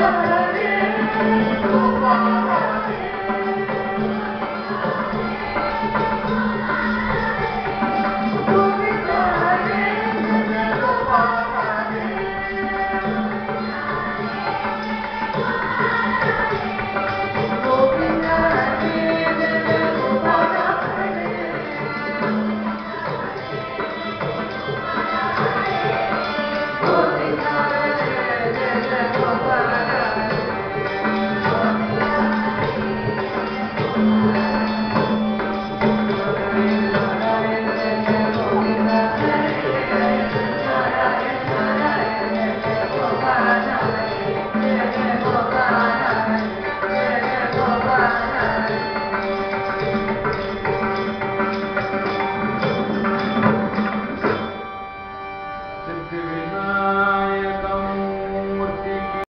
Hallelujah. Sri Krishna.